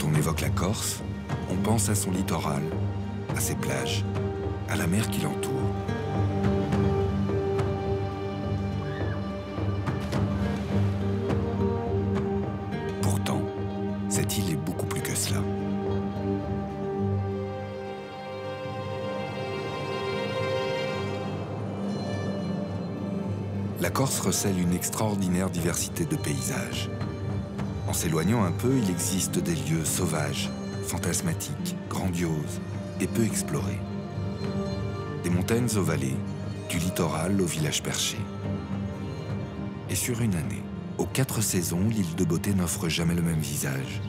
Quand on évoque la Corse, on pense à son littoral, à ses plages, à la mer qui l'entoure. Pourtant, cette île est beaucoup plus que cela. La Corse recèle une extraordinaire diversité de paysages. En s'éloignant un peu, il existe des lieux sauvages, fantasmatiques, grandioses et peu explorés. Des montagnes aux vallées, du littoral au village perché. Et sur une année, aux quatre saisons, l'île de beauté n'offre jamais le même visage.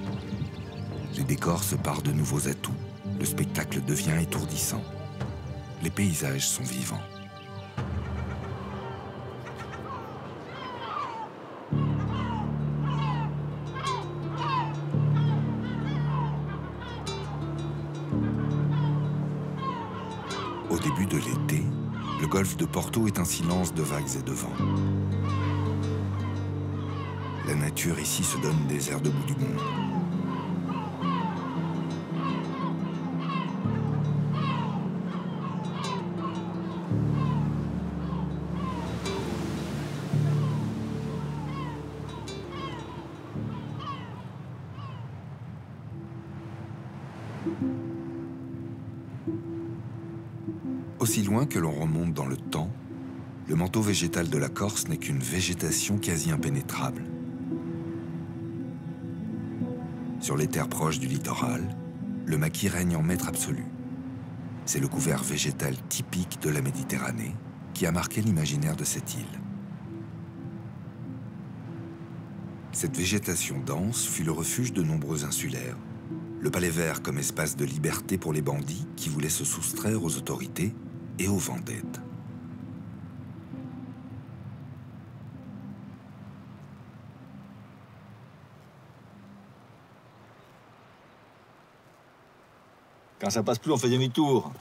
Les décors se parent de nouveaux atouts, le spectacle devient étourdissant. Les paysages sont vivants. Est un silence de vagues et de vents. La nature ici se donne des airs de bout du monde. Aussi loin que l'on remonte dans le temps, le manteau végétal de la Corse n'est qu'une végétation quasi impénétrable. Sur les terres proches du littoral, le maquis règne en maître absolu. C'est le couvert végétal typique de la Méditerranée qui a marqué l'imaginaire de cette île. Cette végétation dense fut le refuge de nombreux insulaires. Le palais vert comme espace de liberté pour les bandits qui voulaient se soustraire aux autorités et aux vendettes. Quand ça passe plus, on fait demi-tour.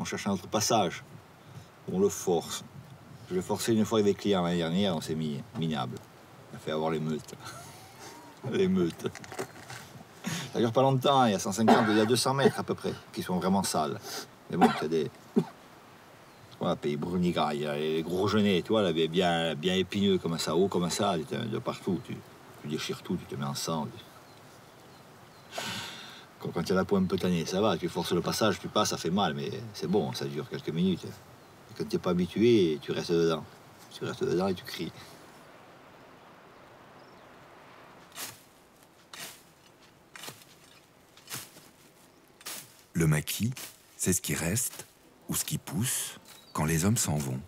On cherche un autre passage. On le force. Je l'ai forcé une fois avec clients l'année dernière, on s'est mis minable. On a fait avoir les meutes. les meutes. Ça dure pas longtemps, il y a 150, il y a 200 mètres à peu près, qui sont vraiment sales. Mais bon, c'est des. Voilà, pays Bruniga, il y a les gros genêts, tu vois, bien, épineux, comme ça, haut, comme ça, de partout. Tu, tu déchires tout, tu te mets en sang. Quand, il y a la peu tannée, ça va, tu forces le passage, tu passes, ça fait mal, mais c'est bon, ça dure quelques minutes. Et quand tu n'es pas habitué, tu restes dedans. Tu restes dedans et tu cries. Le maquis, c'est ce qui reste ou ce qui pousse quand les hommes s'en vont.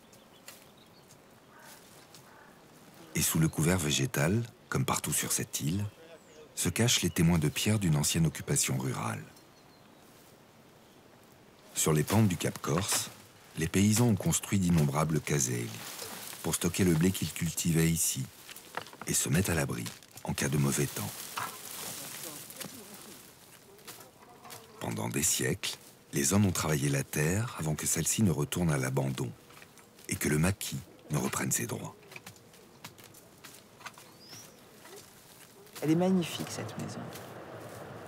Et sous le couvert végétal, comme partout sur cette île, se cachent les témoins de pierre d'une ancienne occupation rurale. Sur les pentes du Cap Corse, les paysans ont construit d'innombrables caseilles pour stocker le blé qu'ils cultivaient ici et se mettre à l'abri en cas de mauvais temps. Pendant des siècles, les hommes ont travaillé la terre avant que celle-ci ne retourne à l'abandon et que le maquis ne reprenne ses droits. Elle est magnifique, cette maison.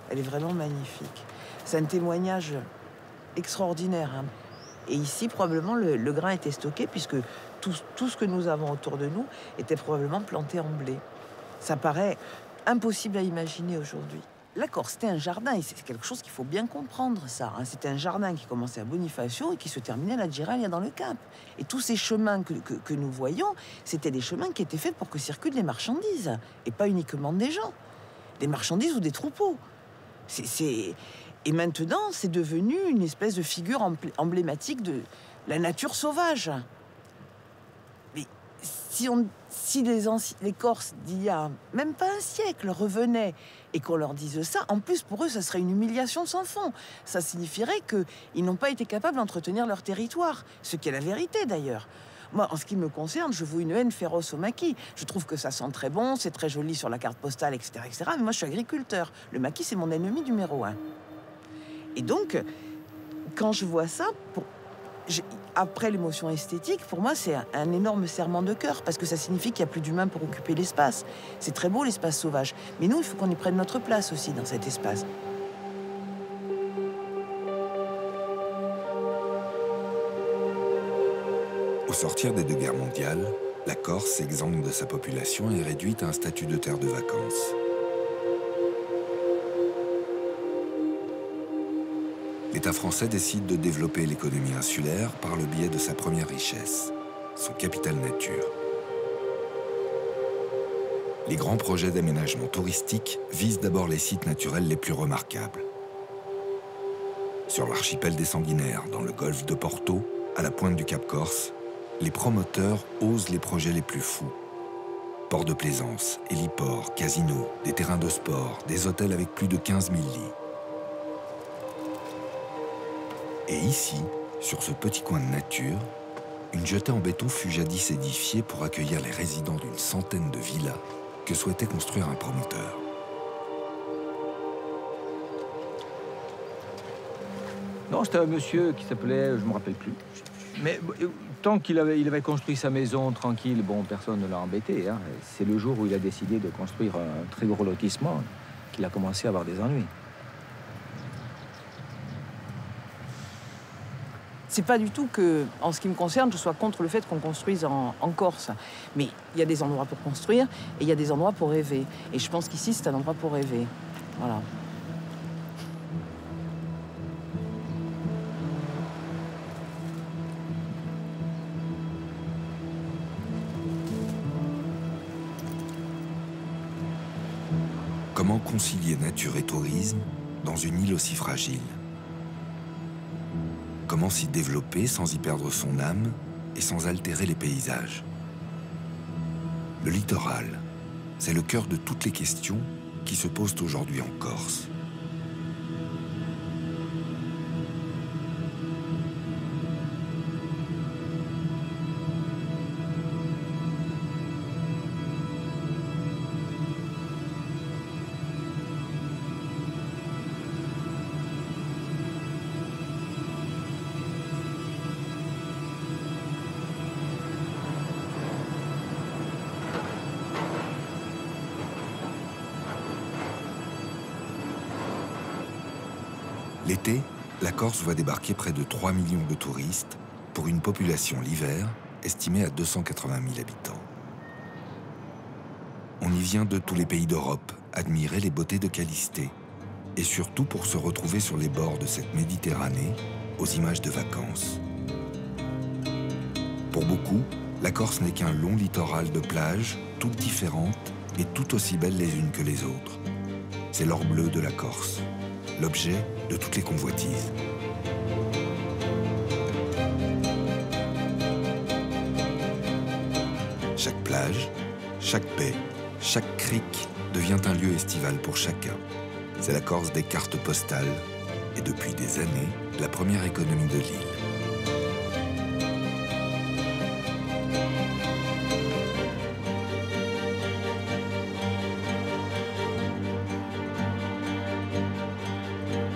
Elle est vraiment magnifique. C'est un témoignage extraordinaire. hein. Et ici, probablement, le, grain était stocké puisque tout ce que nous avons autour de nous était probablement planté en blé. Ça paraît impossible à imaginer aujourd'hui. La Corse, c'était un jardin, et c'est quelque chose qu'il faut bien comprendre, ça. hein. C'était un jardin qui commençait à Bonifacio et qui se terminait à la Giralia dans le Cap. Et tous ces chemins que, nous voyons, c'était des chemins qui étaient faits pour que circulent les marchandises, et pas uniquement des gens. Des marchandises ou des troupeaux. C'est-. Et maintenant, c'est devenu une espèce de figure emblé- emblématique de la nature sauvage. Mais si, on, si les, les Corses d'il y a même pas un siècle revenaient et qu'on leur dise ça, en plus pour eux, ça serait une humiliation sans fond. Ça signifierait qu'ils n'ont pas été capables d'entretenir leur territoire, ce qui est la vérité d'ailleurs. Moi, en ce qui me concerne, je vous une haine féroce au maquis. Je trouve que ça sent très bon, c'est très joli sur la carte postale, etc., etc. Mais moi, je suis agriculteur. Le maquis, c'est mon ennemi numéro un. Et donc, quand je vois ça, pour... après l'émotion esthétique, pour moi, c'est un, un énorme serment de cœur, parce que ça signifie qu'il n'y a plus d'humains pour occuper l'espace. C'est très beau, l'espace sauvage. Mais nous, il faut qu'on y prenne notre place aussi dans cet espace. Au sortir des deux guerres mondiales, la Corse, exempte de sa population, est réduite à un statut de terre de vacances. L'État français décide de développer l'économie insulaire par le biais de sa première richesse, son capital nature. Les grands projets d'aménagement touristique visent d'abord les sites naturels les plus remarquables. Sur l'archipel des Sanguinaires, dans le golfe de Porto, à la pointe du Cap Corse, les promoteurs osent les projets les plus fous. Ports de plaisance, héliports, casinos, des terrains de sport, des hôtels avec plus de 15 000 lits. Et ici, sur ce petit coin de nature, une jetée en béton fut jadis édifiée pour accueillir les résidents d'une centaine de villas que souhaitait construire un promoteur. Non, c'était un monsieur qui s'appelait, je ne me rappelle plus. Mais euh, tant qu'il avait, construit sa maison tranquille, bon, personne ne l'a embêté. hein. C'est le jour où il a décidé de construire un très gros lotissement qu'il a commencé à avoir des ennuis. C'est pas du tout que, en ce qui me concerne, je sois contre le fait qu'on construise en, Corse. Mais il y a des endroits pour construire et il y a des endroits pour rêver. Et je pense qu'ici, c'est un endroit pour rêver. Voilà. Comment concilier nature et tourisme dans une île aussi fragile? Comment s'y développer sans y perdre son âme et sans altérer les paysages Le littoral, c'est le cœur de toutes les questions qui se posent aujourd'hui en Corse. Corse voit débarquer près de 3 millions de touristes pour une population l'hiver estimée à 280 000 habitants. On y vient de tous les pays d'Europe admirer les beautés de Calysté et surtout pour se retrouver sur les bords de cette Méditerranée aux images de vacances. Pour beaucoup, la Corse n'est qu'un long littoral de plages, toutes différentes et tout aussi belles les unes que les autres. C'est l'or bleu de la Corse, l'objet de toutes les convoitises. Chaque baie, chaque crique devient un lieu estival pour chacun. C'est la Corse des cartes postales et depuis des années, la première économie de l'île.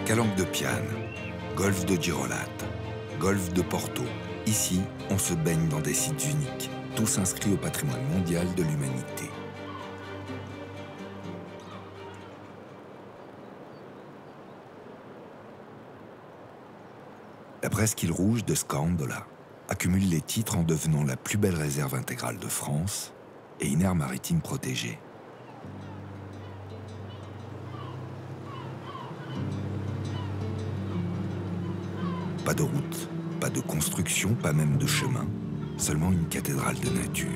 Calanque de Piane, golfe de Girolate, golfe de Porto. Ici, on se baigne dans des sites uniques, tous inscrits au patrimoine mondial de l'humanité. La presqu'île rouge de Scandola accumule les titres en devenant la plus belle réserve intégrale de France et une aire maritime protégée. Pas de route, pas de construction, pas même de chemin, seulement une cathédrale de nature.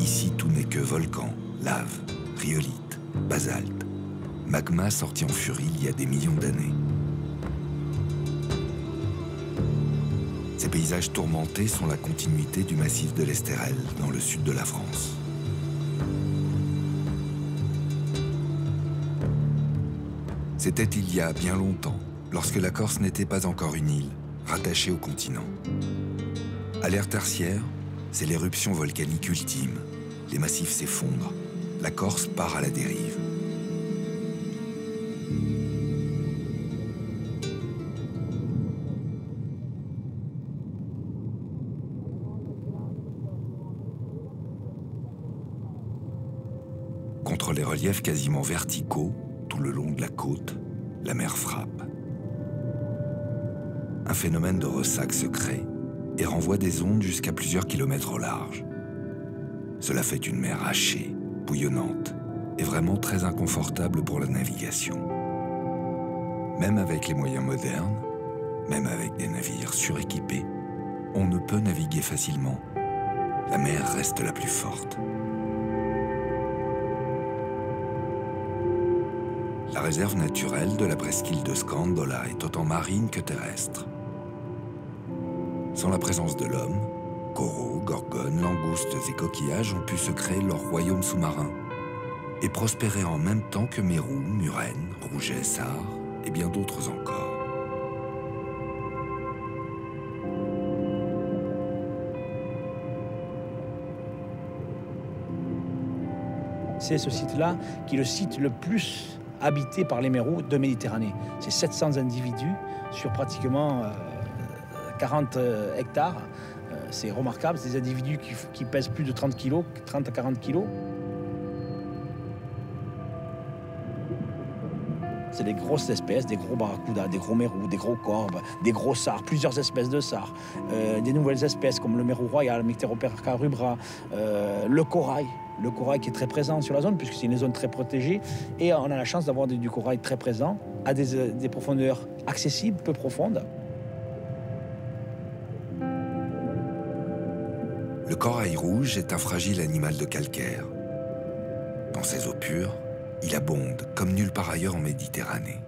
Ici, tout n'est que volcan, lave, rhyolite, basalte, magma sorti en furie il y a des millions d'années. Ces paysages tourmentés sont la continuité du massif de l'Estérel dans le sud de la France. C'était il y a bien longtemps, lorsque la Corse n'était pas encore une île, rattachée au continent. À l'ère tertiaire, c'est l'éruption volcanique ultime. Les massifs s'effondrent. La Corse part à la dérive. Contre les reliefs quasiment verticaux, tout le long de la côte, la mer frappe. Phénomène de ressac se crée et renvoie des ondes jusqu'à plusieurs kilomètres au large. Cela fait une mer hachée, bouillonnante et vraiment très inconfortable pour la navigation. Même avec les moyens modernes, même avec des navires suréquipés, on ne peut naviguer facilement. La mer reste la plus forte. La réserve naturelle de la presqu'île de Scandola est autant marine que terrestre. Sans la présence de l'homme, coraux, gorgones, langoustes et coquillages ont pu se créer leur royaume sous-marin et prospérer en même temps que Mérou, Muren, Rouget, Sar et bien d'autres encore. C'est ce site-là qui est le site le plus habité par les mérous de Méditerranée. C'est 700 individus sur pratiquement 40 euh, euh, hectares. Euh, c'est remarquable, c'est des individus qui, pèsent plus de 30 kg, 30 à 40 kg. C'est des grosses espèces, des gros barracudas, des gros mérous, des gros corbes, des gros sars, plusieurs espèces de sars, des nouvelles espèces comme le mérou royal, Mycteroperca rubra, le corail, le corail qui est très présent sur la zone, puisque c'est une zone très protégée. Et on a la chance d'avoir du corail très présent, à des profondeurs accessibles, peu profondes. Le corail rouge est un fragile animal de calcaire. Dans ses eaux pures, il abonde comme nulle part ailleurs en Méditerranée,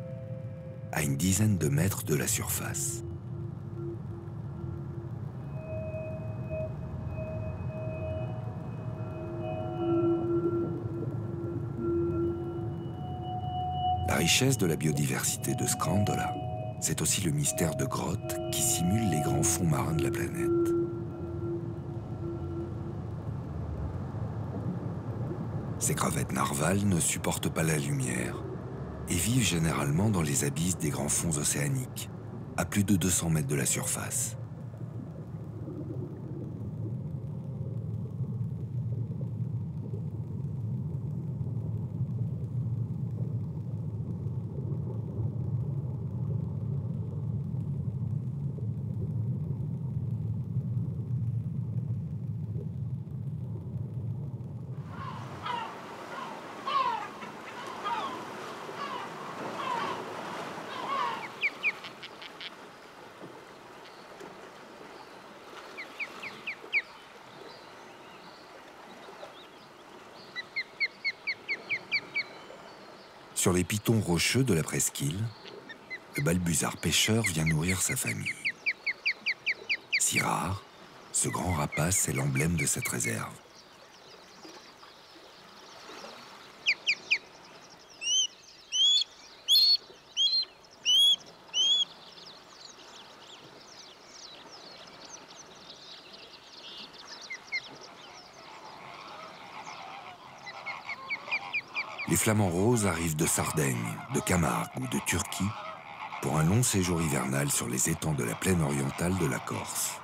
à une dizaine de mètres de la surface. La richesse de la biodiversité de Scandola, c'est aussi le mystère de grottes qui simulent les grands fonds marins de la planète. Ces crevettes narvals ne supportent pas la lumière et vivent généralement dans les abysses des grands fonds océaniques, à plus de 200 mètres de la surface. Sur les pitons rocheux de la presqu'île, le balbuzard pêcheur vient nourrir sa famille. Si rare, ce grand rapace est l'emblème de cette réserve. Flamants roses arrivent de Sardaigne, de Camargue ou de Turquie pour un long séjour hivernal sur les étangs de la plaine orientale de la Corse.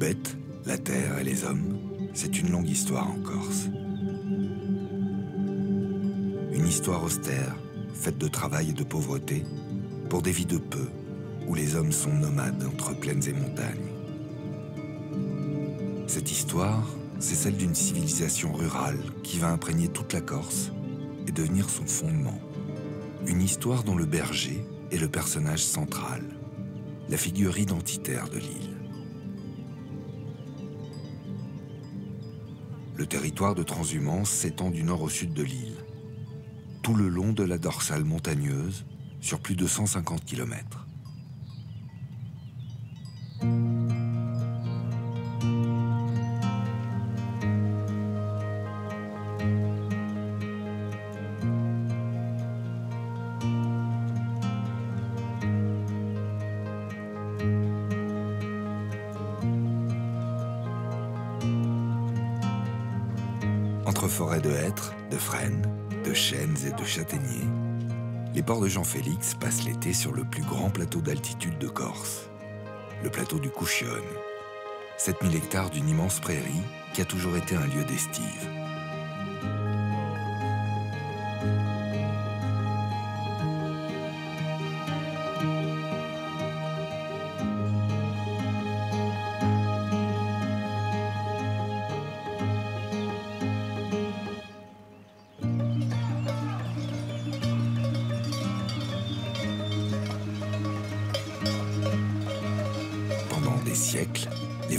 Bêtes, la terre et les hommes, c'est une longue histoire en Corse. Une histoire austère, faite de travail et de pauvreté, pour des vies de peu, où les hommes sont nomades entre plaines et montagnes. Cette histoire, c'est celle d'une civilisation rurale qui va imprégner toute la Corse et devenir son fondement. Une histoire dont le berger est le personnage central, la figure identitaire de l'île. Le territoire de transhumance s'étend du nord au sud de l'île, tout le long de la dorsale montagneuse, sur plus de 150 km. Sur le plus grand plateau d'altitude de Corse, le plateau du Couchione. 7000 hectares d'une immense prairie qui a toujours été un lieu d'estive.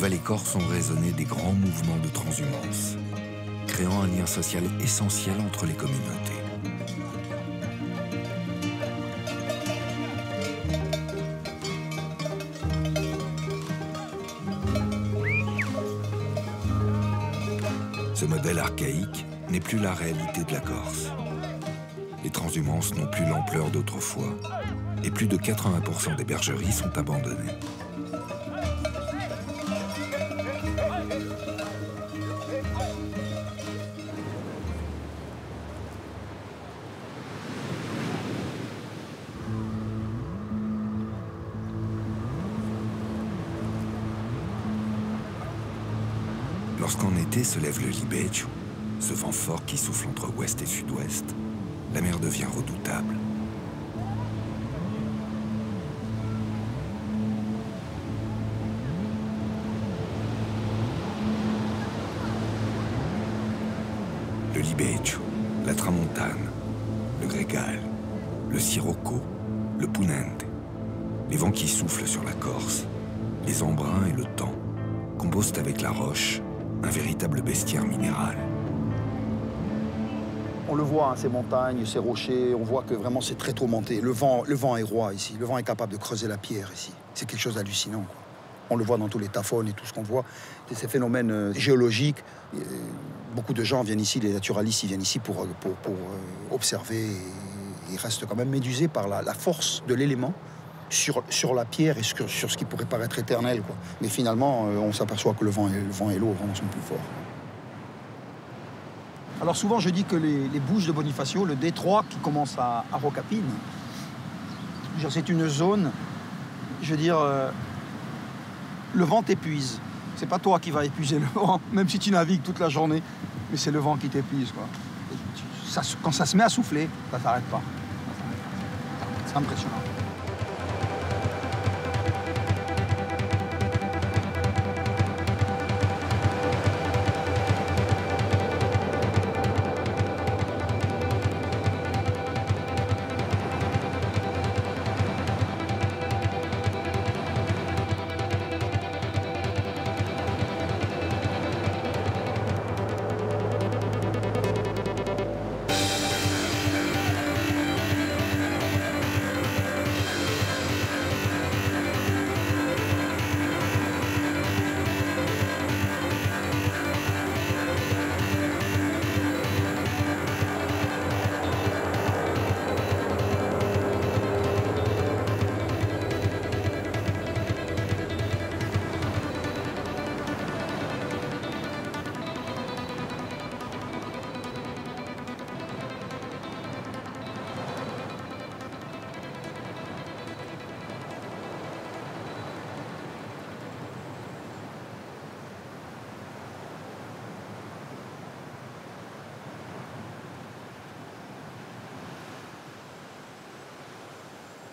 Corses ont résonné des grands mouvements de transhumance, créant un lien social essentiel entre les communautés. Ce modèle archaïque n'est plus la réalité de la Corse. Les transhumances n'ont plus l'ampleur d'autrefois et plus de 80% des bergeries sont abandonnées. Se lève le Libeccio, ce vent fort qui souffle entre ouest et sud-ouest, la mer devient redoutable. Le Libeccio, la Tramontane, le Grégal, le Sirocco, le Punente, les vents qui soufflent sur la Corse, les embruns et le temps composent avec la roche un véritable bestiaire minéral. On le voit, hein, ces montagnes, ces rochers, on voit que vraiment c'est très tourmenté. Le vent, est roi ici, le vent est capable de creuser la pierre ici. C'est quelque chose d'hallucinant. On le voit dans tous les taphones et tout ce qu'on voit. Ces phénomènes euh, géologiques. Euh, beaucoup de gens viennent ici, les naturalistes, viennent ici pour, euh, observer. Ils restent quand même médusés par la force de l'élément sur, la pierre et sur, ce qui pourrait paraître éternel. Mais finalement, euh, on s'aperçoit que le vent et, l'eau vraiment sont plus forts. Alors souvent, je dis que les, les Bouches de Bonifacio, le détroit qui commence à, à Rocapine, c'est une zone, je veux dire, euh, le vent t'épuise. C'est pas toi qui vas épuiser le vent, même si tu navigues toute la journée, mais c'est le vent qui t'épuise. quand ça se met à souffler, ça s'arrête pas. C'est impressionnant.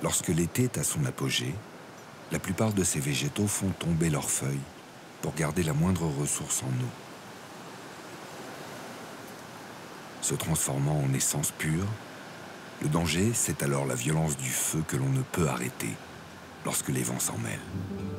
Lorsque l'été est à son apogée, la plupart de ces végétaux font tomber leurs feuilles pour garder la moindre ressource en eau. Se transformant en essence pure, le danger, c'est alors la violence du feu que l'on ne peut arrêter lorsque les vents s'en mêlent.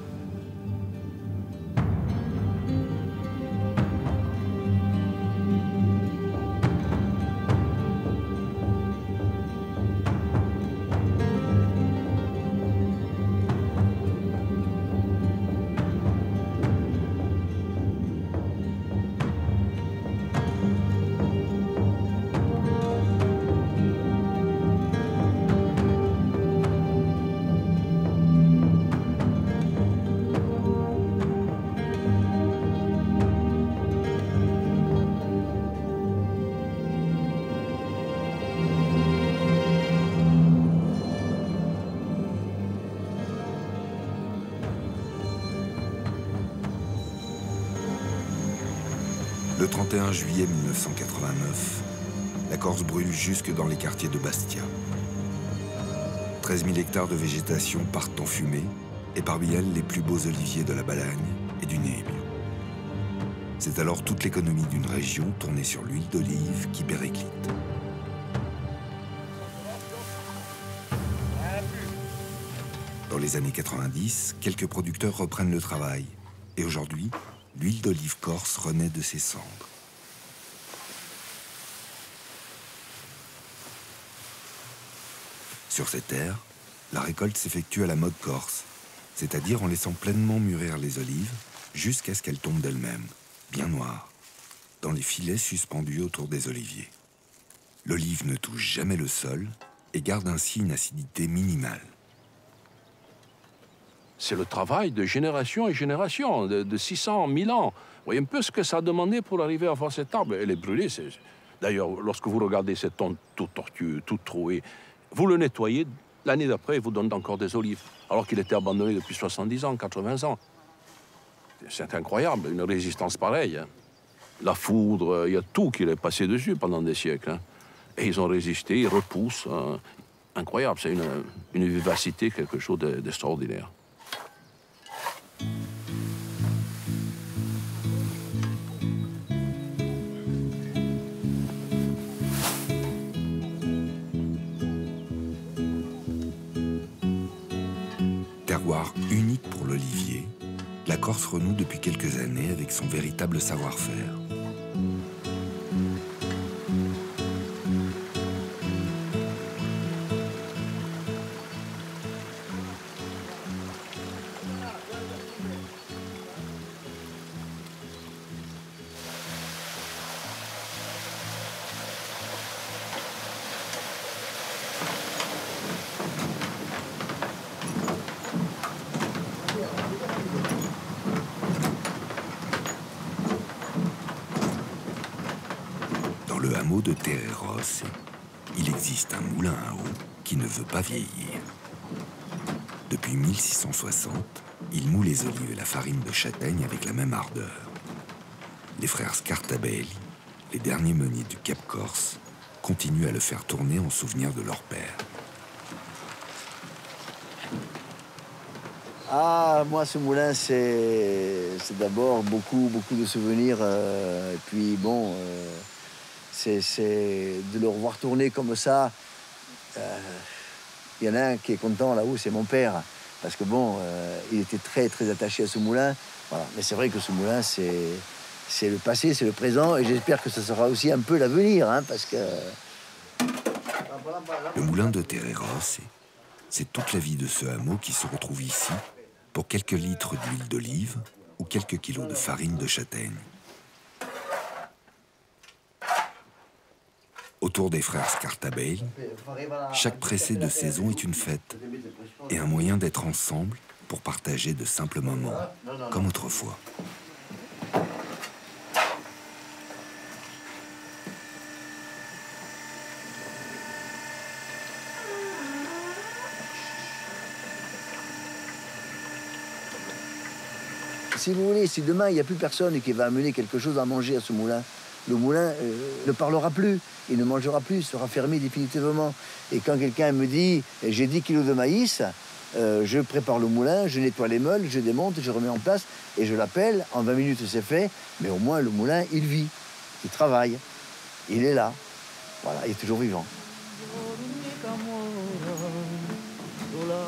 Le 31 juillet 1989, la Corse brûle jusque dans les quartiers de Bastia. 13 000 hectares de végétation partent en fumée, et parmi elles les plus beaux oliviers de la Balagne et du Nébio. C'est alors toute l'économie d'une région tournée sur l'huile d'olive qui périclite. Dans les années 90, quelques producteurs reprennent le travail. Et aujourd'hui, l'huile d'olive corse renaît de ses cendres. Sur ces terres, la récolte s'effectue à la mode corse, c'est-à-dire en laissant pleinement mûrir les olives jusqu'à ce qu'elles tombent d'elles-mêmes, bien noires, dans les filets suspendus autour des oliviers. L'olive ne touche jamais le sol et garde ainsi une acidité minimale. C'est le travail de génération et génération, de, 600, 1000 ans. Voyez un peu ce que ça a demandé pour arriver à voir cette table. Elle est brûlée. D'ailleurs, lorsque vous regardez cette tonte toute tortueux, toute trouée, vous le nettoyez, l'année d'après, il vous donne encore des olives, alors qu'il était abandonné depuis 70 ans, 80 ans. C'est incroyable, une résistance pareille. Hein. La foudre, il y a tout qui est passé dessus pendant des siècles. Hein. Et ils ont résisté, ils repoussent. Hein. Incroyable, c'est une vivacité, quelque chose d'extraordinaire. Unique pour l'olivier, la Corse renoue depuis quelques années avec son véritable savoir-faire. Pas vieillir. Depuis 1660, il moule les olives et la farine de châtaigne avec la même ardeur. Les frères Scartabelli, les derniers meuniers du Cap Corse, continuent à le faire tourner en souvenir de leur père. Ah, moi, ce moulin, c'est d'abord beaucoup, beaucoup de souvenirs. Euh, et puis, bon, euh, c'est de le revoir tourner comme ça. Il y en a un qui est content là-haut, c'est mon père. Parce que bon, euh, il était très très attaché à ce moulin. Mais c'est vrai que ce moulin, c'est le passé, c'est le présent, et j'espère que ce sera aussi un peu l'avenir, hein, parce que. Le moulin de Terreros, c'est toute la vie de ce hameau qui se retrouve ici pour quelques litres d'huile d'olive ou quelques kilos de farine de châtaigne. Autour des frères Scartabell, chaque pressé de saison est une fête et un moyen d'être ensemble pour partager de simples moments, comme autrefois. Si vous voulez, si demain il n'y a plus personne qui va amener quelque chose à manger à ce moulin, le moulin euh, ne parlera plus, il ne mangera plus, sera fermé définitivement. Et quand quelqu'un me dit j'ai 10 kilos de maïs, euh, je prépare le moulin, je nettoie les meules, je démonte, je remets en place et je l'appelle. En 20 minutes, c'est fait. Mais au moins, le moulin, il vit, il travaille, il est là. Voilà, il est toujours vivant.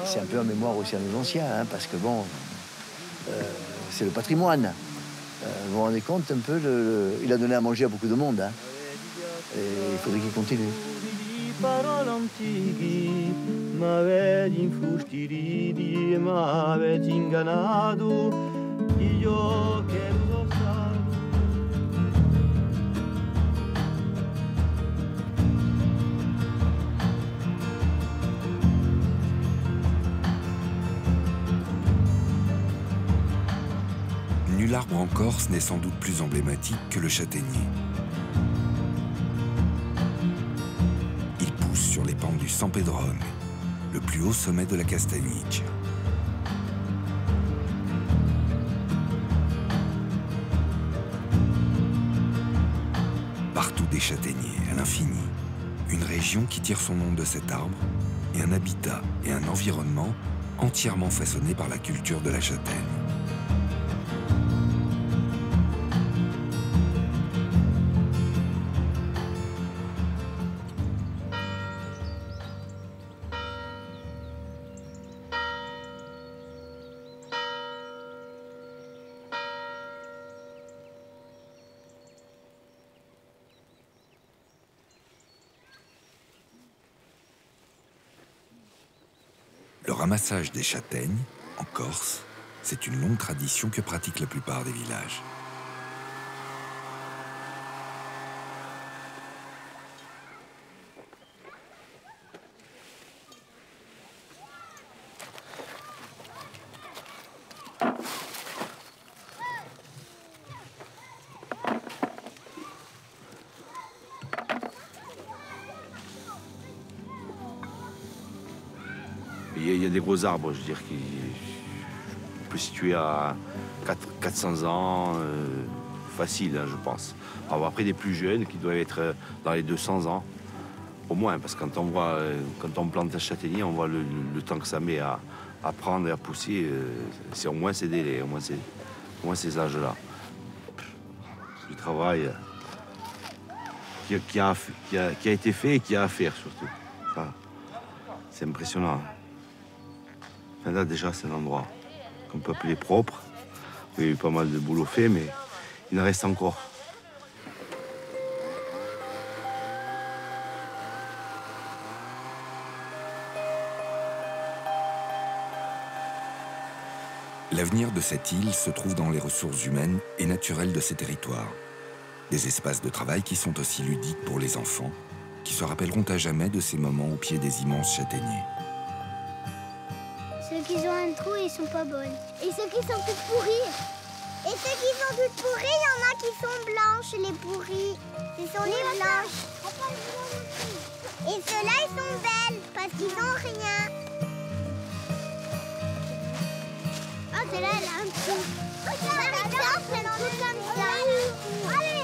C'est un peu en mémoire aussi à nos anciens, hein, parce que bon, euh, c'est le patrimoine. Euh, vous vous rendez compte un peu, il a donné à manger à beaucoup de monde. Hein. Et il faudrait qu'il continue. L'arbre en Corse n'est sans doute plus emblématique que le châtaignier. Il pousse sur les pentes du San Pedrone, le plus haut sommet de la Castagnice. Partout des châtaigniers, à l'infini. Une région qui tire son nom de cet arbre, et un habitat et un environnement entièrement façonnés par la culture de la châtaigne. Le ramassage des châtaignes, en Corse, c'est une longue tradition que pratiquent la plupart des villages. Gros arbres, je veux dire, qui peut situer à 400 ans, euh, facile, hein, je pense. Alors après, des plus jeunes qui doivent être euh, dans les 200 ans, au moins, parce que quand on, voit, euh, quand on plante un châtaignier, on voit le, temps que ça met à, prendre et à pousser. c'est au moins ces délais, au moins ces, au moins ces âges-là. Du travail qui, a, été fait et qui a à faire surtout. c'est impressionnant là, déjà, c'est un endroit qu'on peut appeler propre. Il y a eu pas mal de boulot fait, mais il en reste encore. L'avenir de cette île se trouve dans les ressources humaines et naturelles de ces territoires. Des espaces de travail qui sont aussi ludiques pour les enfants, qui se rappelleront à jamais de ces moments au pied des immenses châtaigniers trou ils sont pas bonnes. Et ceux qui sont toutes pourries. Et ceux qui sont toutes pourries, il y en a qui sont blanches, les pourries. Ce sont les blanches. Et ceux-là, ils sont belles parce qu'ils ont rien. Ah, celle-là, elle a un trou. Regarde, elle a un trou comme ça. Allez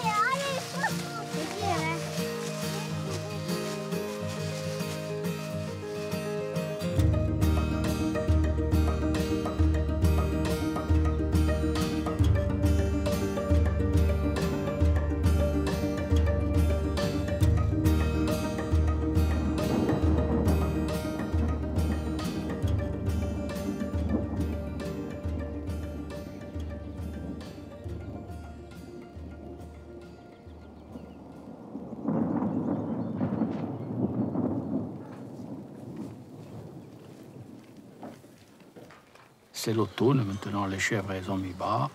c'est l'automne, maintenant les chèvres, elles ont mis bas.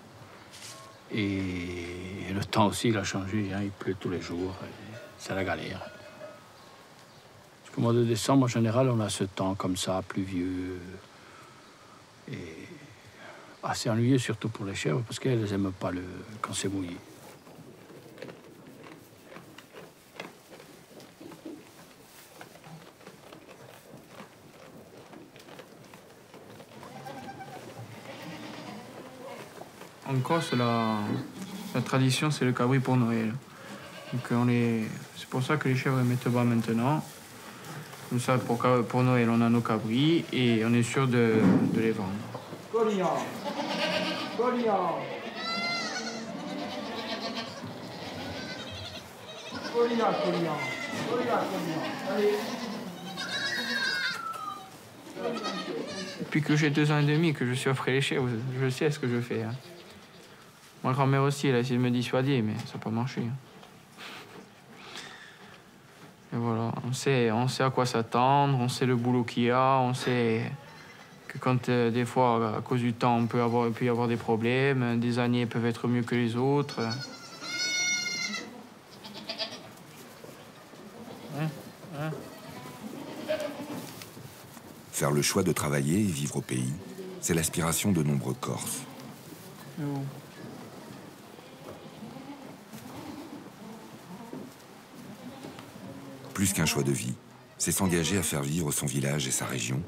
Et le temps aussi, il a changé, hein. il pleut tous les jours, c'est la galère. Parce mois de décembre, en général, on a ce temps comme ça, pluvieux, et assez ennuyeux, surtout pour les chèvres, parce qu'elles n'aiment pas le... quand c'est mouillé. En Corse, la, tradition, c'est le cabri pour Noël. Donc on est, c'est pour ça que les chèvres mettent bas maintenant. Comme ça, pour, pour Noël, on a nos cabris et on est sûr de, de les vendre. Allez Depuis que j'ai deux ans et demi que je suis offré les chèvres, je sais ce que je fais. Hein. Ma grand-mère aussi, elle a essayé de me dissuader, mais ça n'a pas marché. Hein. Et voilà, on sait, on sait à quoi s'attendre, on sait le boulot qu'il y a, on sait que quand euh, des fois, à cause du temps, on peut avoir, il peut y avoir des problèmes, des années peuvent être mieux que les autres. Hein, hein. Faire le choix de travailler et vivre au pays, c'est l'aspiration de nombreux Corses. plus qu'un choix de vie, c'est s'engager à faire vivre son village et sa région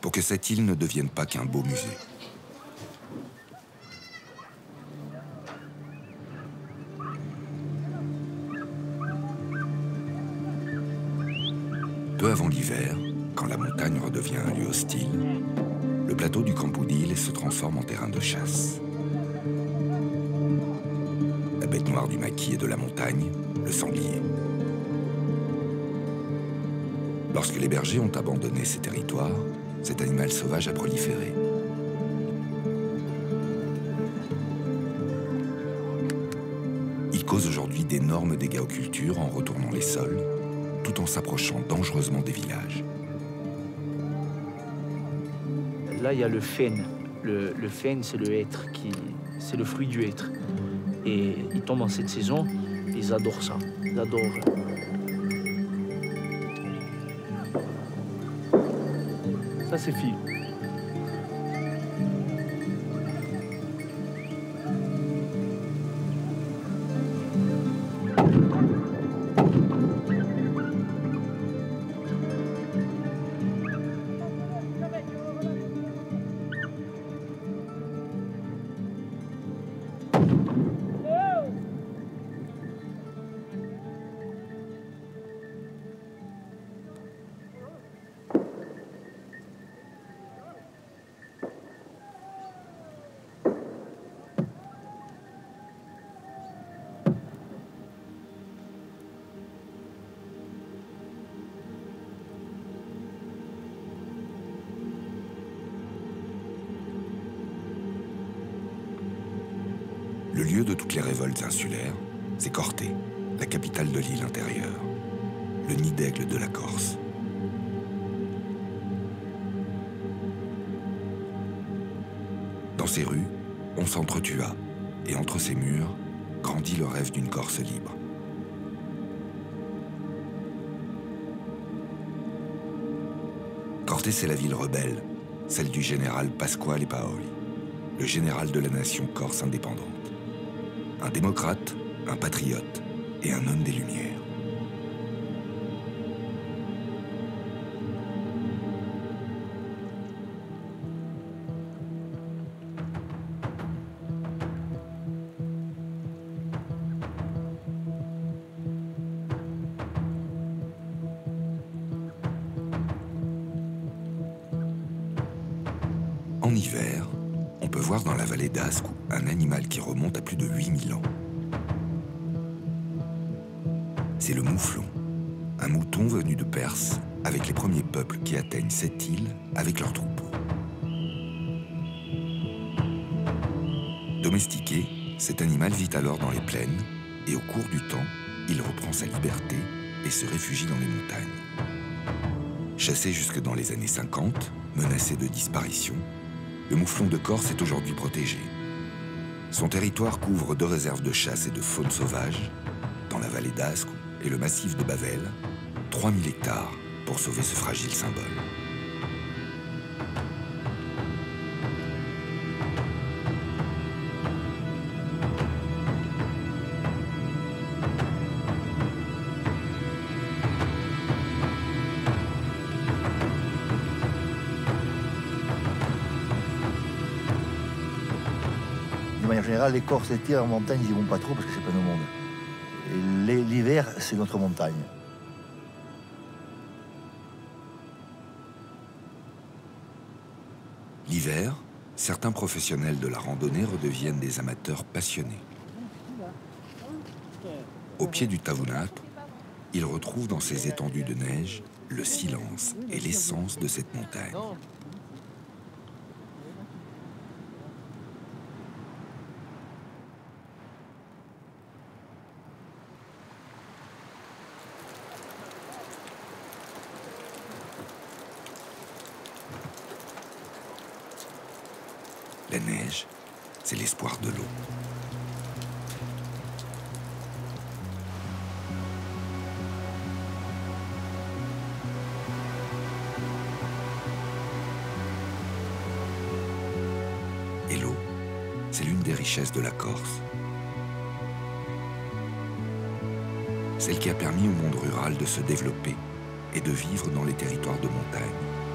pour que cette île ne devienne pas qu'un beau musée. Peu avant l'hiver, quand la montagne redevient un lieu hostile, le plateau du Campoudil se transforme en terrain de chasse. La bête noire du maquis et de la montagne, le sanglier. Lorsque les bergers ont abandonné ces territoires, cet animal sauvage a proliféré. Il cause aujourd'hui d'énormes dégâts aux cultures en retournant les sols, tout en s'approchant dangereusement des villages. Là, il y a le phène. Le, le c'est le hêtre, qui, c'est le fruit du hêtre. Et ils tombent en cette saison, ils adorent ça. Ils adorent. Ça, de toutes les révoltes insulaires, c'est Corté, la capitale de l'île intérieure, le nid d'aigle de la Corse. Dans ces rues, on s'entretua, et entre ces murs, grandit le rêve d'une Corse libre. Corté, c'est la ville rebelle, celle du général Pasquale Paoli, le général de la nation corse indépendante. Un démocrate, un patriote et un homme des Lumières. En hiver, peut voir dans la vallée d'Ascou un animal qui remonte à plus de 8000 ans. C'est le mouflon, un mouton venu de Perse avec les premiers peuples qui atteignent cette île avec leurs troupeaux. Domestiqué, cet animal vit alors dans les plaines et au cours du temps, il reprend sa liberté et se réfugie dans les montagnes. Chassé jusque dans les années 50, menacé de disparition, le mouflon de Corse est aujourd'hui protégé. Son territoire couvre deux réserves de chasse et de faune sauvage, dans la vallée d'Ascou et le massif de Bavel, 3000 hectares pour sauver ce fragile symbole. De générale, les Corses l'été en montagne, ils y vont pas trop parce que c'est pas nos monde. L'hiver, c'est notre montagne. L'hiver, certains professionnels de la randonnée redeviennent des amateurs passionnés. Au pied du Tavunat, ils retrouvent dans ces étendues de neige le silence et l'essence de cette montagne. La neige, c'est l'espoir de l'eau. Et l'eau, c'est l'une des richesses de la Corse. Celle qui a permis au monde rural de se développer et de vivre dans les territoires de montagne.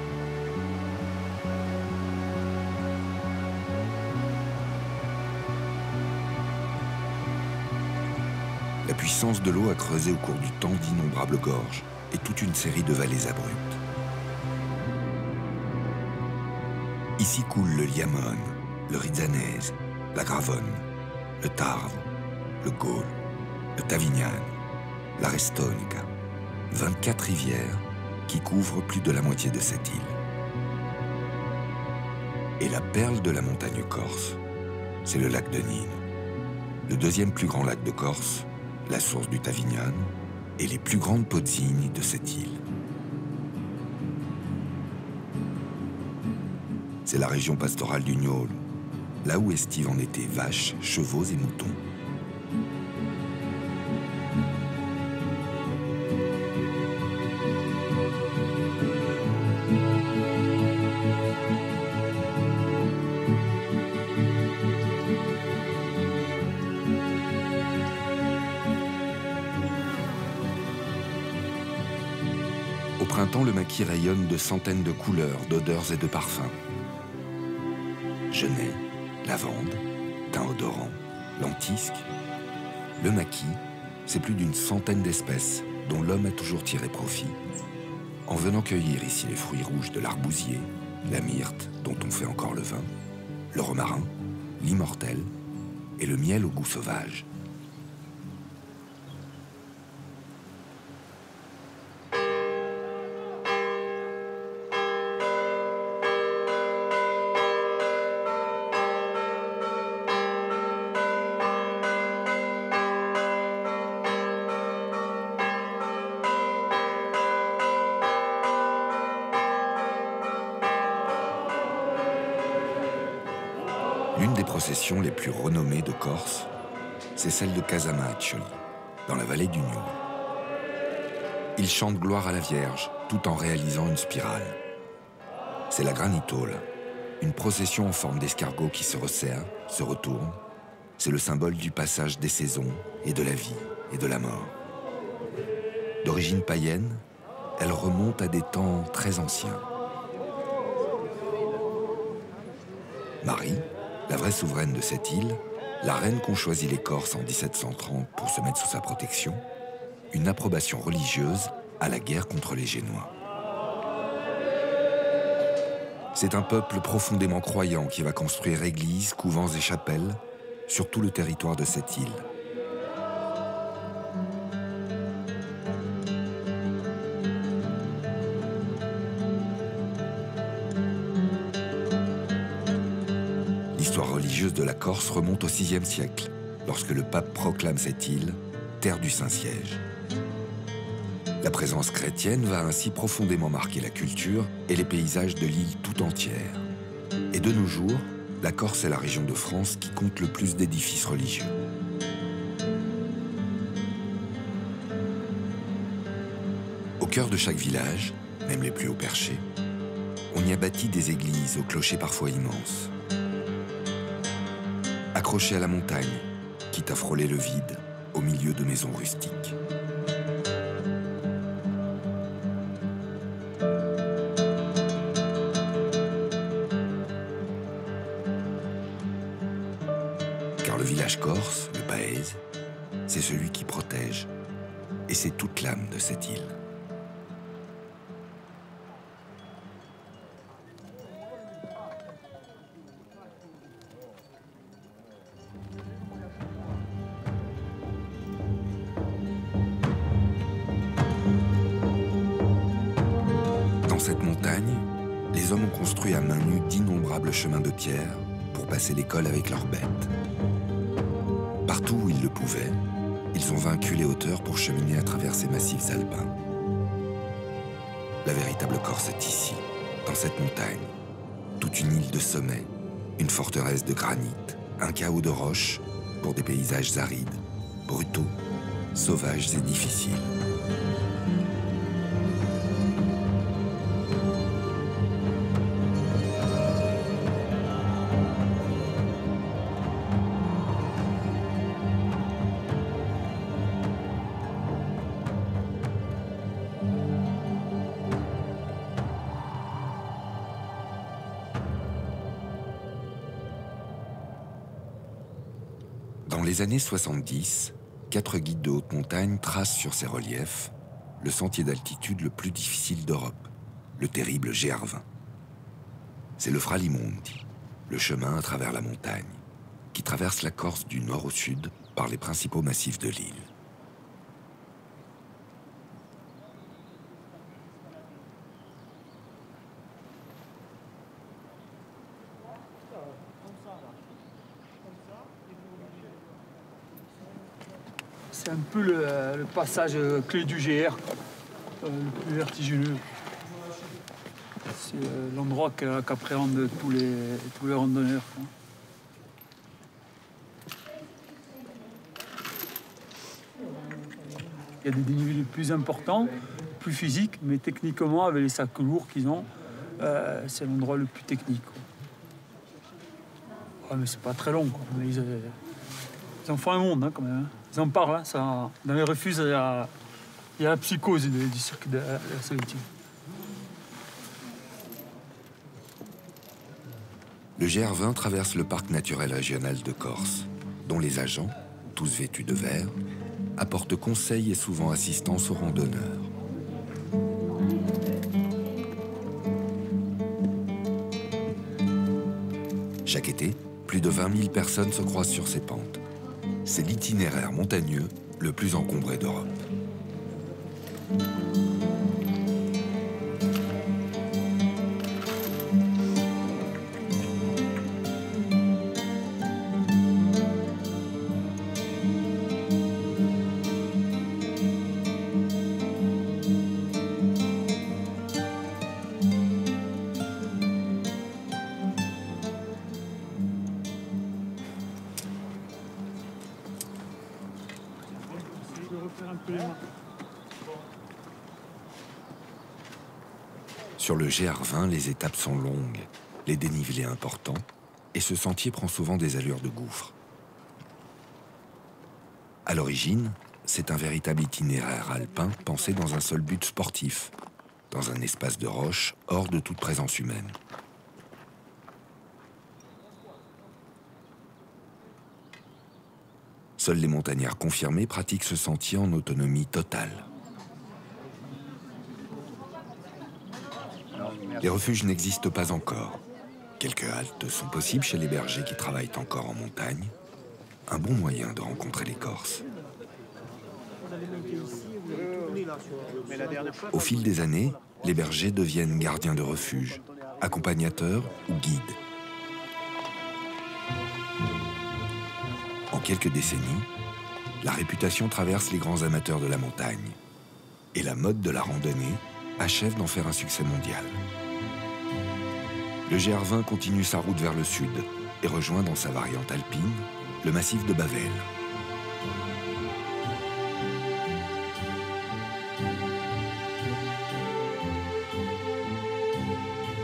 De l'eau a creusé au cours du temps d'innombrables gorges et toute une série de vallées abruptes. Ici coule le Liamone, le Rizzanese, la Gravonne, le Tarve, le Gaule, le Tavignan, la Restonica, 24 rivières qui couvrent plus de la moitié de cette île. Et la perle de la montagne corse, c'est le lac de Nîmes, le deuxième plus grand lac de Corse, la source du Tavignan et les plus grandes pozzini de cette île. C'est la région pastorale du Gnôle, là où estivent en été vaches, chevaux et moutons. Le maquis rayonne de centaines de couleurs, d'odeurs et de parfums. Genêt, lavande, thym odorant, lentisque. Le maquis, c'est plus d'une centaine d'espèces dont l'homme a toujours tiré profit. En venant cueillir ici les fruits rouges de l'arbousier, la myrte dont on fait encore le vin, le romarin, l'immortel et le miel au goût sauvage. Les plus renommées de Corse, c'est celle de Casamaccioli, dans la vallée du Gnôle. Ils chantent gloire à la Vierge tout en réalisant une spirale. C'est la granitole, une procession en forme d'escargot qui se resserre, se retourne. C'est le symbole du passage des saisons et de la vie et de la mort. D'origine païenne, elle remonte à des temps très anciens. Marie, la vraie souveraine de cette île, la reine qu'ont choisi les Corses en 1730 pour se mettre sous sa protection, une approbation religieuse à la guerre contre les Génois. C'est un peuple profondément croyant qui va construire églises, couvents et chapelles sur tout le territoire de cette île. De la Corse remonte au VIe siècle, lorsque le pape proclame cette île terre du Saint-Siège. La présence chrétienne va ainsi profondément marquer la culture et les paysages de l'île tout entière. Et de nos jours, la Corse est la région de France qui compte le plus d'édifices religieux. Au cœur de chaque village, même les plus hauts perchés, on y a bâti des églises aux clochers parfois immenses. À la montagne, quitte à frôler le vide au milieu de maisons rustiques. Car le village corse, le Paèse, c'est celui qui protège. Et c'est toute l'âme de cette île. Cette montagne, les hommes ont construit à main nue d'innombrables chemins de pierre pour passer l'école avec leurs bêtes. Partout où ils le pouvaient, ils ont vaincu les hauteurs pour cheminer à travers ces massifs alpins. La véritable Corse est ici, dans cette montagne. Toute une île de sommets, une forteresse de granit, un chaos de roches pour des paysages arides, brutaux, sauvages et difficiles. Les années 70, quatre guides de haute montagne tracent sur ces reliefs le sentier d'altitude le plus difficile d'Europe, le terrible GR20. C'est le Fralimonti, le chemin à travers la montagne, qui traverse la Corse du nord au sud par les principaux massifs de l'île. C'est un peu le, passage clé du GR, euh, le plus vertigineux. C'est euh, l'endroit qu'a- qu'appréhendent tous les, tous les randonneurs. Il y a des dénivelés plus importants, plus physiques, mais techniquement, avec les sacs lourds qu'ils ont, euh, c'est l'endroit le plus technique. quoi. Ouais, mais c'est pas très long. Ils en font un monde hein, quand même. hein. Ils en parlent. hein, ça, dans les refuges, il y a, il y a la psychose du, du cirque de, la solitude. Le GR20 traverse le parc naturel régional de Corse, dont les agents, tous vêtus de vert, apportent conseils et souvent assistance aux randonneurs. Chaque été, plus de 20 000 personnes se croisent sur ces pentes. C'est l'itinéraire montagneux le plus encombré d'Europe. Sur le GR20, les étapes sont longues, les dénivelés importants, et ce sentier prend souvent des allures de gouffre. À l'origine, c'est un véritable itinéraire alpin pensé dans un seul but sportif, dans un espace de roche hors de toute présence humaine. Seuls les montagnards confirmés pratiquent ce sentier en autonomie totale. Les refuges n'existent pas encore. Quelques haltes sont possibles chez les bergers qui travaillent encore en montagne. Un bon moyen de rencontrer les Corses. Au fil des années, les bergers deviennent gardiens de refuge, accompagnateurs ou guides. En quelques décennies, la réputation traverse les grands amateurs de la montagne. Et la mode de la randonnée achève d'en faire un succès mondial. Le GR20 continue sa route vers le sud et rejoint dans sa variante alpine le massif de Bavel.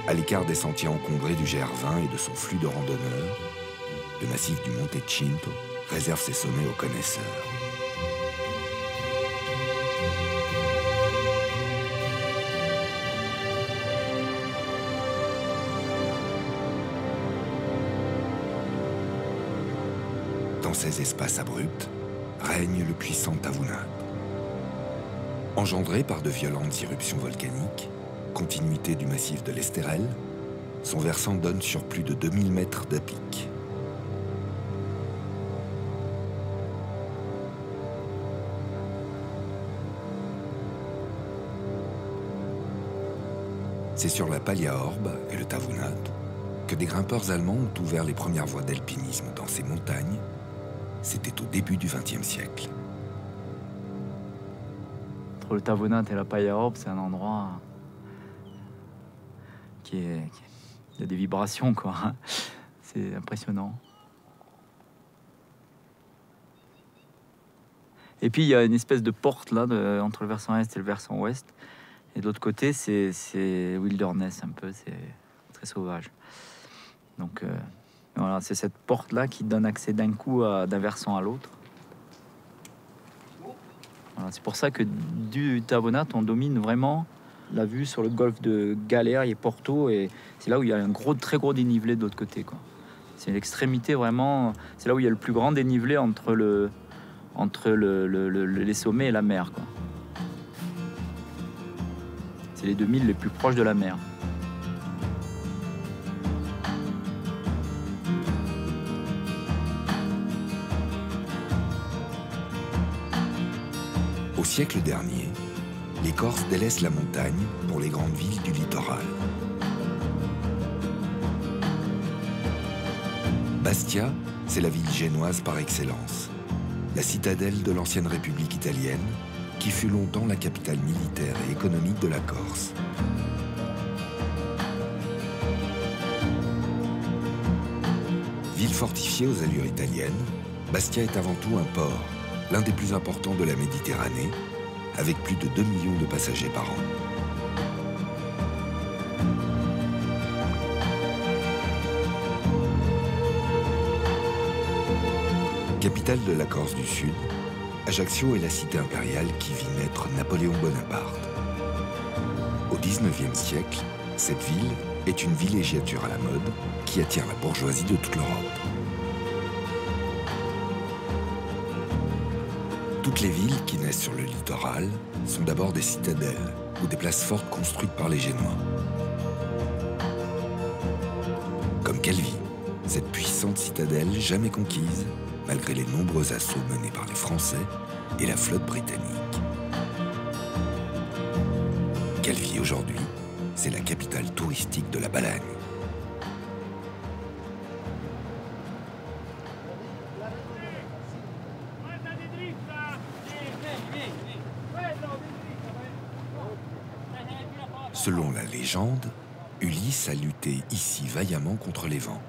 À l'écart des sentiers encombrés du GR20 et de son flux de randonneurs, le massif du Monte Cinto réserve ses sommets aux connaisseurs. Dans ces espaces abrupts règne le puissant Tavunat. Engendré par de violentes éruptions volcaniques, continuité du massif de l'Estérel, son versant donne sur plus de 2000 mètres de. C'est sur la Palia-Orbe et le Tavunat que des grimpeurs allemands ont ouvert les premières voies d'alpinisme dans ces montagnes. C'était au début du XXe siècle. Entre le Tavonat et la Paille-à-Orbe, c'est un endroit qui est. Il y a des vibrations, quoi. C'est impressionnant. Et puis il y a une espèce de porte là entre le versant est et le versant ouest. Et de l'autre côté, c'est wilderness un peu, c'est très sauvage. Donc euh, c'est cette porte là qui donne accès d'un coup d'un versant à l'autre. C'est pour ça que du Tavonat, on domine vraiment la vue sur le golfe de Galère et Porto, et c'est là où il y a un très gros dénivelé de l'autre côté. C'est l'extrémité vraiment, c'est là où il y a le plus grand dénivelé entre, le, entre le, le- le- les sommets et la mer. C'est les 2000 les plus proches de la mer. Au siècle dernier, les Corses délaissent la montagne pour les grandes villes du littoral. Bastia, c'est la ville génoise par excellence, la citadelle de l'ancienne République italienne, qui fut longtemps la capitale militaire et économique de la Corse. Ville fortifiée aux allures italiennes, Bastia est avant tout un port, l'un des plus importants de la Méditerranée, avec plus de 2 millions de passagers par an. Capitale de la Corse du Sud, Ajaccio est la cité impériale qui vit naître Napoléon Bonaparte. Au XIXe siècle, cette ville est une villégiature à la mode qui attire la bourgeoisie de toute l'Europe. Toutes les villes qui naissent sur le littoral sont d'abord des citadelles ou des places fortes construites par les Génois. Comme Calvi, cette puissante citadelle jamais conquise malgré les nombreux assauts menés par les Français et la flotte britannique. Ulysse a lutté ici vaillamment contre les vents.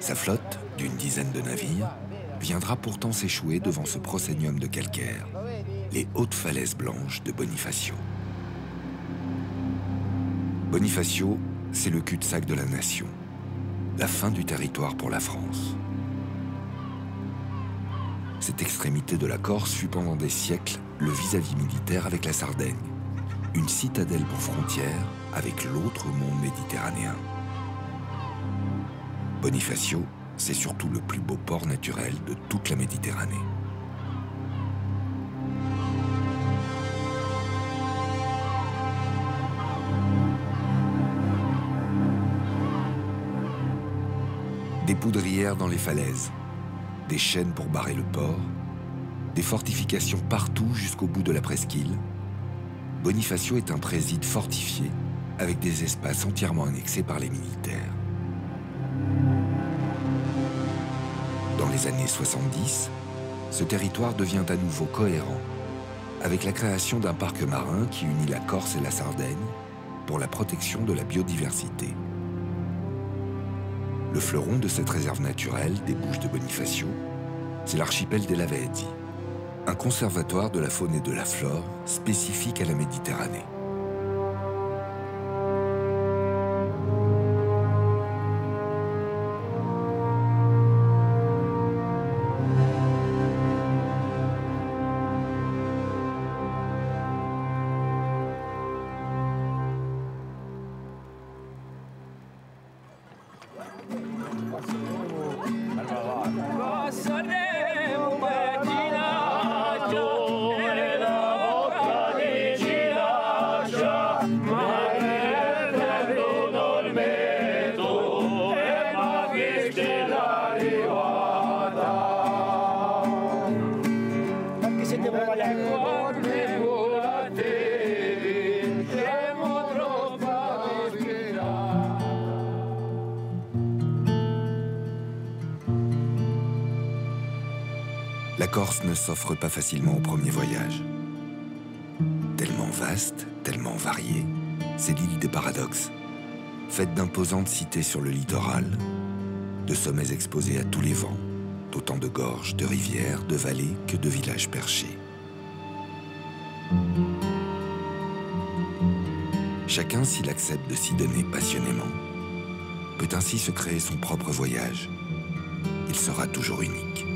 Sa flotte, d'une dizaine de navires, viendra pourtant s'échouer devant ce prosénium de calcaire, les hautes falaises blanches de Bonifacio. Bonifacio, c'est le cul-de-sac de la nation, la fin du territoire pour la France. Cette extrémité de la Corse fut pendant des siècles le vis-à-vis militaire avec la Sardaigne, une citadelle pour frontière avec l'autre monde méditerranéen. Bonifacio, c'est surtout le plus beau port naturel de toute la Méditerranée. Des poudrières dans les falaises, des chaînes pour barrer le port, des fortifications partout jusqu'au bout de la presqu'île. Bonifacio est un préside fortifié avec des espaces entièrement annexés par les militaires. Dans les années 70, ce territoire devient à nouveau cohérent avec la création d'un parc marin qui unit la Corse et la Sardaigne pour la protection de la biodiversité. Le fleuron de cette réserve naturelle des Bouches de Bonifacio, c'est l'archipel des Lavezzi, un conservatoire de la faune et de la flore spécifique à la Méditerranée. Ne s'offre pas facilement au premier voyage. Tellement vaste, tellement variée, c'est l'île des paradoxes, faite d'imposantes cités sur le littoral, de sommets exposés à tous les vents, d'autant de gorges, de rivières, de vallées que de villages perchés. Chacun, s'il accepte de s'y donner passionnément, peut ainsi se créer son propre voyage. Il sera toujours unique.